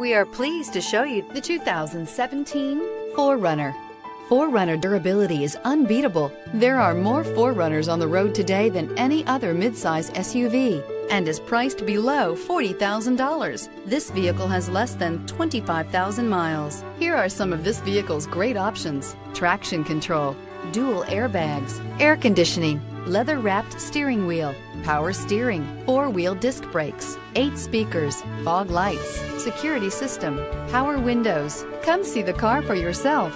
We are pleased to show you the 2017 4Runner. 4Runner durability is unbeatable. There are more 4Runners on the road today than any other midsize SUV and is priced below $40,000. This vehicle has less than 25,000 miles. Here are some of this vehicle's great options. Traction control, dual airbags, air conditioning, leather wrapped steering wheel, power steering, four wheel disc brakes, eight speakers, fog lights, security system, power windows. Come see the car for yourself.